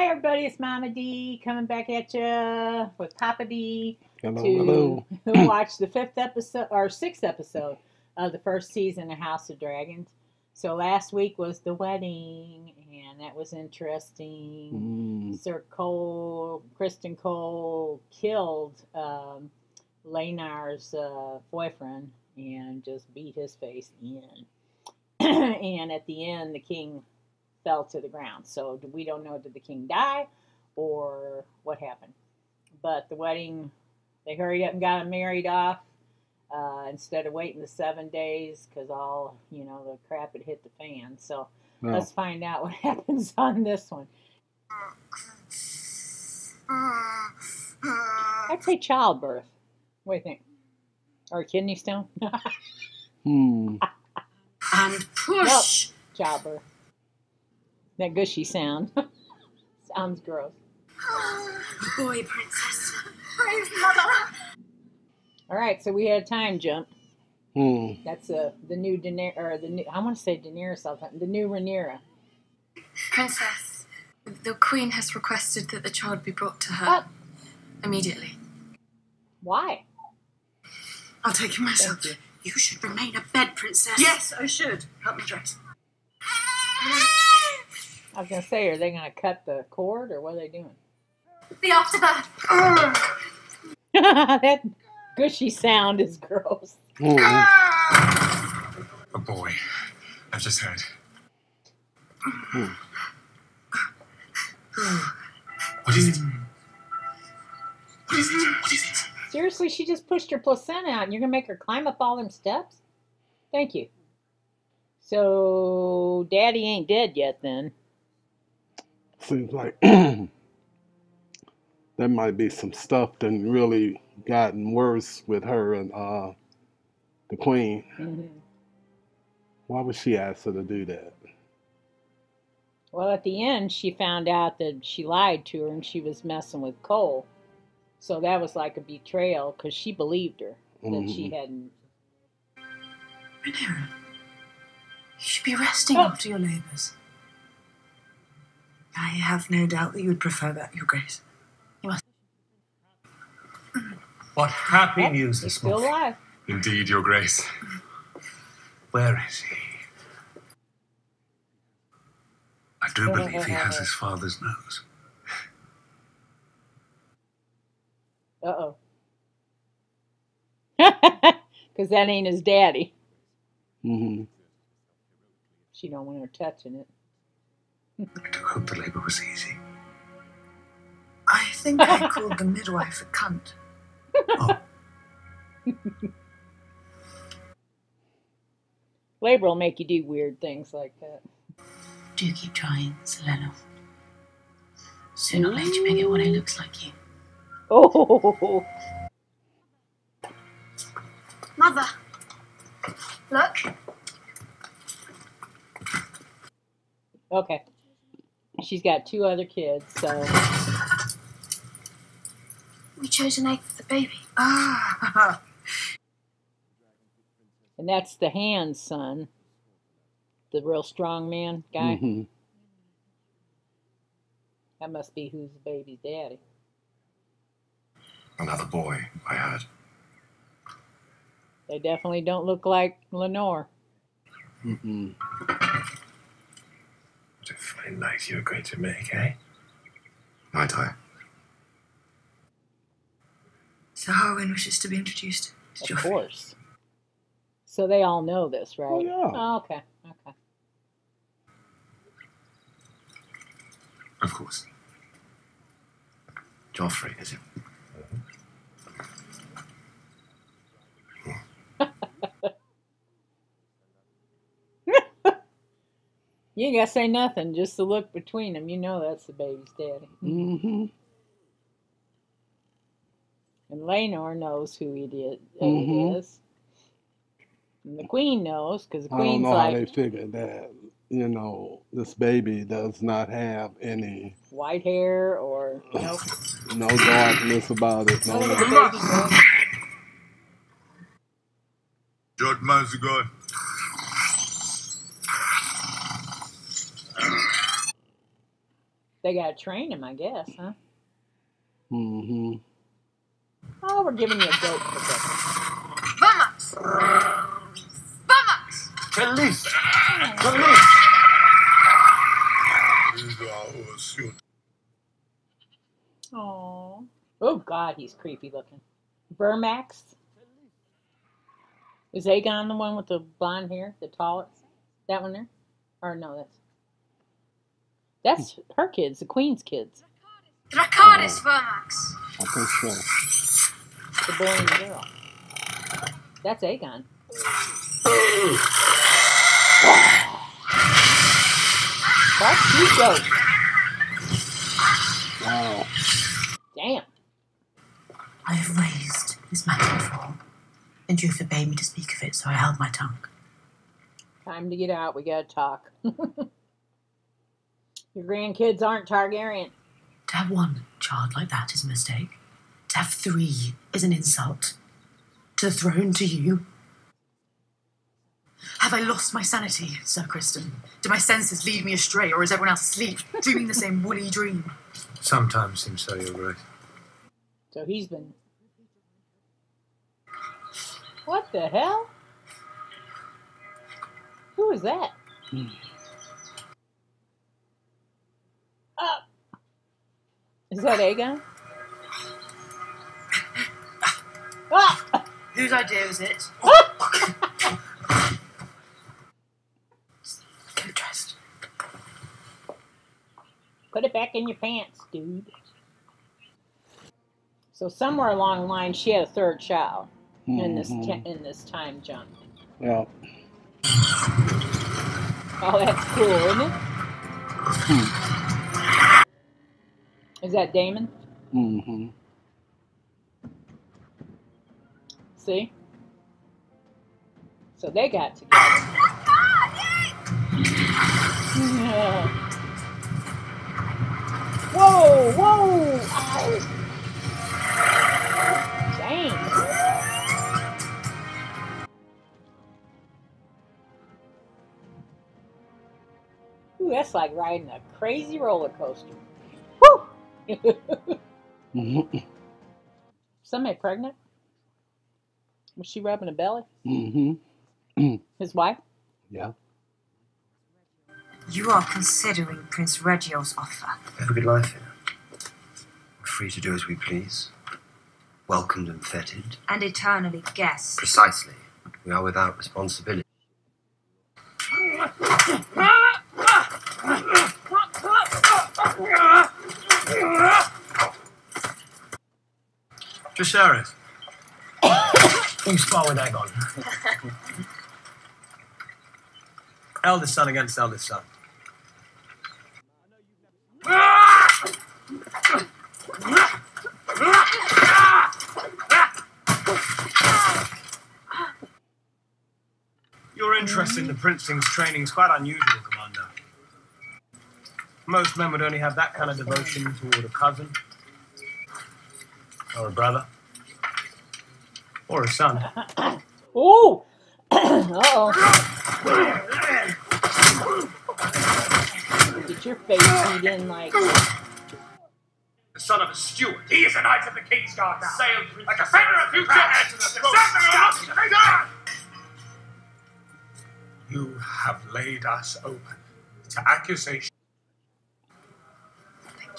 Hi, everybody. It's Mama Dee coming back at you with Papa D Hello, to hello. watch the fifth episode or sixth episode of the first season of House of Dragons. So last week was the wedding, and that was interesting. Mm, Sir Cole, Criston Cole killed um, Laenor's uh, boyfriend and just beat his face in. and at the end, the king fell to the ground. So we don't know did the king die or what happened. But the wedding, they hurried up and got him married off uh, instead of waiting the seven days because all you know the crap had hit the fan. So no. let's find out what happens on this one. I'd say childbirth. What do you think? Or kidney stone? Hmm. And push. childbirth. That gushy sound. Sounds gross. Boy, princess. Praise Mother. All right, so we had a time jump. Hmm. That's uh, the new Daenerys, or the new, I want to say Daenerys all the time, the new Rhaenyra. Princess, the queen has requested that the child be brought to her What? immediately. Why? I'll take him myself. Thank you. You should remain abed, princess. Yes, I should. Help me dress. I was going to say, are they going to cut the cord, or what are they doing? The afterbirth. that gushy sound is gross. Hmm. A boy. I've just heard. What is it? What is it? What is it? Seriously, she just pushed her placenta out, and you're going to make her climb up all them steps? Thank you. So, Daddy ain't dead yet, then. Seems like there might be some stuff that really gotten worse with her and uh, the queen. hmm Why would she ask her to do that? Well, at the end, she found out that she lied to her and she was messing with Cole. So that was like a betrayal because she believed her that she Mhm. hadn't. Rhaenyra, you should be resting Oh. after your labours. I have no doubt that you would prefer that, Your Grace. What happy Yep, news He's this still morning. alive. Indeed, Your Grace. Where is he? I do believe he has his father's nose. Uh oh. Because that ain't his daddy. hmm She don't want her touching it. I do hope the labor was easy. I think I called the midwife a cunt. Oh, Labor will make you do weird things like that. Do keep trying, Selena. Sooner or later, you may get one who looks like you. Oh, Mother. Look. okay. She's got two other kids, so We chose a name for the baby. Ah, and that's the hand son, the real strong man guy. hmm That must be who's the baby's daddy. another boy, I heard. They definitely don't look like Laenor. hmm What a fine night you're going to make, eh? Might I? Sir Harwin wishes to be introduced. to Of Joffrey. course. So they all know this, right? Oh, yeah. Oh, okay. Okay. Of course. Joffrey, is it? You ain't gotta say nothing, just the look between them. You know that's the baby's daddy. Mm-hmm. And Laenor knows who he did. It is. And the queen knows because the I don't queen's know how they like figured that. You know, this baby does not have any white hair or nope. no darkness about it. No, None of the nothing. baby knows. George Mazugon. They gotta train him, I guess, huh? Mm-hmm. Oh, we're giving you a goat for this. Vamos! Vamos! Police! Police! These are our suit. Oh. Oh God, he's creepy looking. Vermax. Is Aegon the one with the blonde hair, the tallest? That one there? Or no, that's that's her kids, the queen's kids, Dracarys Vermax. I think so. the boy and the girl. That's Aegon. That's you goat. Wow. Damn. I have raised this matter before, and you forbade me to speak of it, so I held my tongue. Time to get out. We gotta talk. Your grandkids aren't Targaryen. To have one child like that is a mistake. To have three is an insult. To the throne, to you. Have I lost my sanity, Sir Criston? Do my senses lead me astray, or is everyone else asleep, dreaming the same woolly dream? Sometimes seems so, Your Grace. So he's been. What the hell? Who is that? Ah! Is that Aegon? Ah! Whose idea was it? Get dressed. Put it back in your pants, dude. So somewhere along the line, she had a third child in this Mhm. in this time jump. Yeah. Oh, that's cool, isn't it? Is that Daemon? Mm-hmm. See? So they got together. Yeah. Whoa, whoa! Ow. Dang. Ooh, that's like riding a crazy roller coaster. Woo! Mm-hmm. Somebody pregnant? Was she rubbing a belly? Mm-hmm. His wife? Yeah. You are considering Prince Reggio's offer. We have a good life here. We're free to do as we please. Welcomed and feted. And eternally guest. Precisely. We are without responsibility. Jacaerys. you spar with Aegon. eldest son against eldest son. Your interest in the Princeling's training is quite unusual, Commander. Most men would only have that kind of devotion toward a cousin, or a brother, or a son. Ooh! Uh-oh. Get your face beat in like... the son of a steward. He is a knight of the King's Guard now. Sailed through a defender of future heir to the throne. You have laid us open to accusation. Thank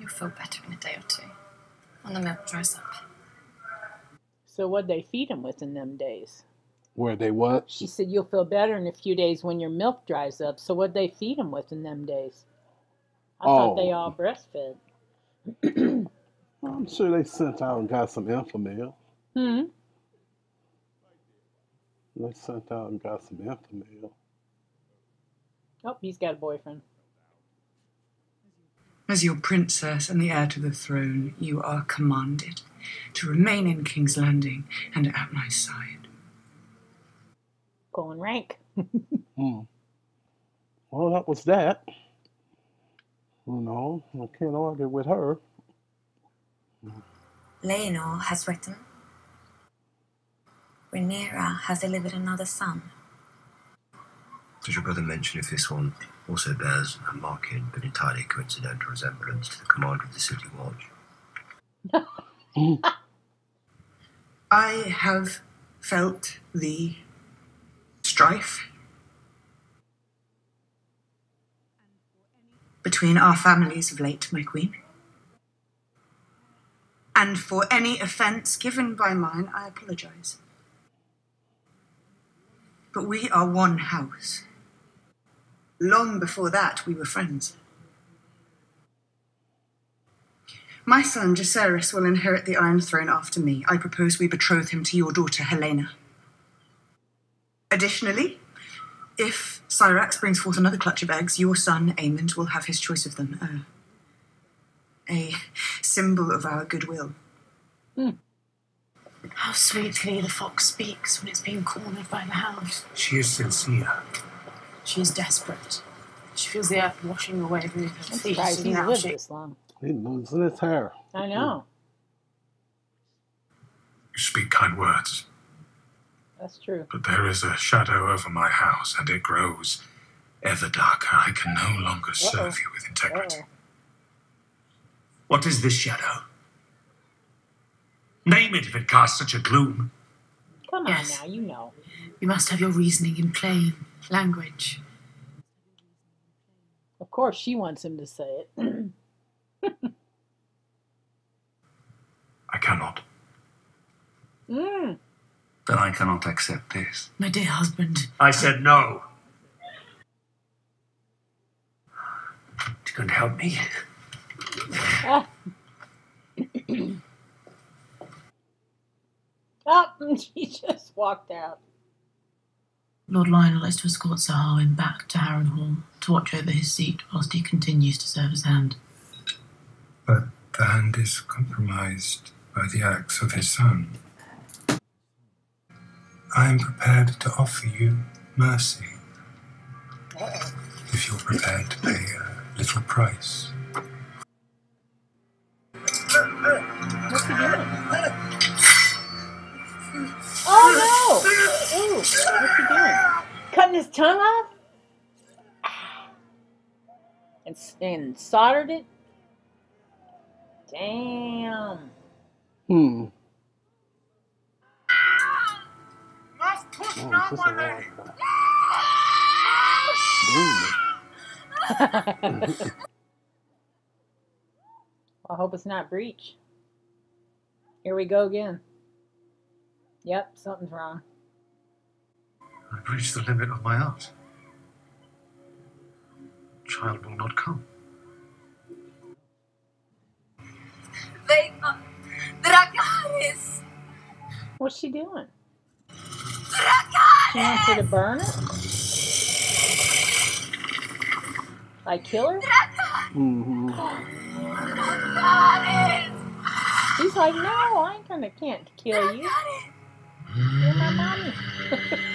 You'll feel better in a day or two. When the milk dries up. So what'd they feed him with in them days? Where they what? She said you'll feel better in a few days when your milk dries up. So what'd they feed him with in them days? I thought they Oh. all breastfed. I'm sure they sent out and got some Enfamil. Hmm? They sent out and got some Enfamil. Oh, he's got a boyfriend. As your princess and the heir to the throne, you are commanded to remain in King's Landing and at my side. Pulling rank. Hmm. Well, that was that. You know, I can't argue with her. Laenor has written. Rhaenyra has delivered another son. Does your brother mention if this one also bears a marked but entirely coincidental resemblance to the commander of the City Watch? I have felt the strife between our families of late, my queen. And for any offence given by mine, I apologize. But we are one house. Long before that, we were friends. My son, Jacaerys, will inherit the Iron Throne after me. I propose we betroth him to your daughter, Helaena. Additionally, if Syrax brings forth another clutch of eggs, your son, Aemond, will have his choice of them. Uh, a symbol of our goodwill. How sweetly the fox speaks when it's being cornered by the hound. She is sincere. She is desperate. She feels the earth washing away beneath her feet. surprised and he's now lived she- this long. He's losing his hair. I know. You speak kind words, That's true. but there is a shadow over my house, and it grows ever darker. I can no longer serve you with integrity. What is this shadow? Name it if it casts such a gloom. Come on Yes. now, you know. You must have your reasoning in plain language. Of course, she wants him to say it. I cannot. mm. Then I cannot accept this. My dear husband, I said no. You going to help me? Ah. oh, she just walked out. Lord Lyonel is to escort Sir Harwin back to Harrenhal to watch over his seat whilst he continues to serve his hand. But the hand is compromised by the acts of his son. I am prepared to offer you mercy if you're prepared to pay a little price. Tongue off? And, and soldered it? Damn. Hmm. Must Oh, this is a lady. long I hope it's not breach. Here we go again. Yep, something's wrong. I've reached the limit of my art. Child will not come. Vhagar. Dracarys. What's she doing? Dracarys. She wants her to burn it? Like kill her? Mm-hmm. Dracarys. He's like, no, I ain't gonna can't kill you. You're my mommy.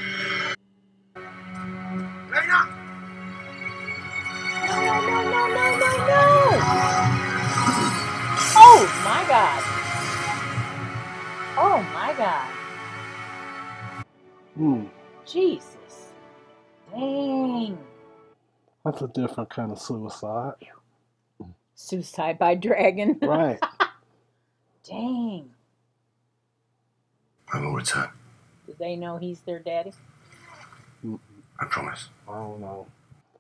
Hmm. Jesus! Dang! That's a different kind of suicide. Suicide by dragon. Right. Dang! I will return. Do they know he's their daddy? I promise. I don't know.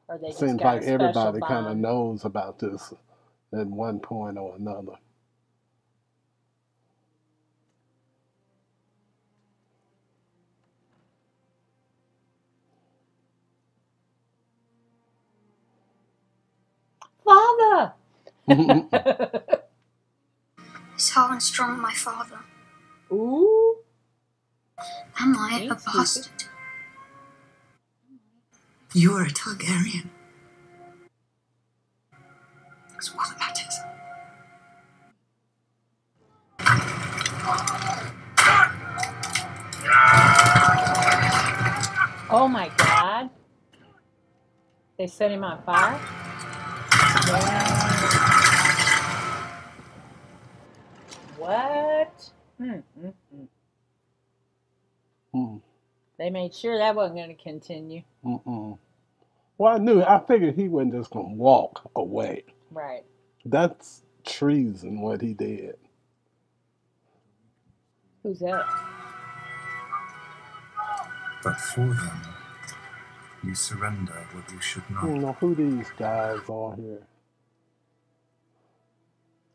Or they just Seems got like a everybody kind of knows about this at one point or another. Is Harwin Strong my father? Ooh! Am I a bastard? You're a Targaryen. That's all that matters. Oh my god! They set him on fire? What? Hmm, hmm, hmm. Hmm. They made sure that wasn't going to continue. Mm-mm. Well, I knew. I figured he wasn't just gonna walk away. Right. That's treason what he did. Who's that? But for them, you surrender what you should I not. don't know who these guys are here.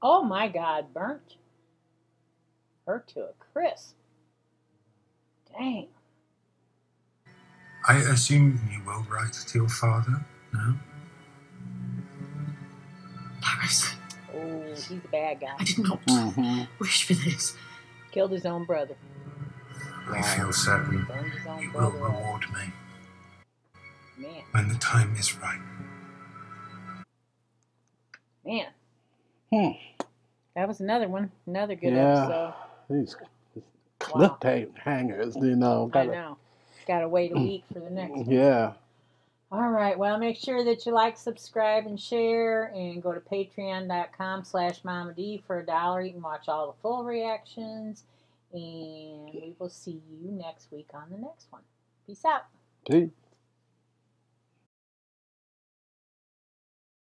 Oh my God, burnt her to a crisp. Dang. I assume you will write to your father, no? Paris, Oh, he's a bad guy. I did not Mm-hmm. wish for this. Killed his own brother. I feel certain Burned you will reward me Man, when the time is right. man. Hmm. That was another one. Another good Yeah. episode. These cliff hangers, you know. I Gotta, know. Gotta wait a mm. week for the next one. Yeah. All right. Well, make sure that you like, subscribe, and share, and go to patreon.com slash Mama Dee for a dollar. You can watch all the full reactions, and we will see you next week on the next one. Peace out. Peace.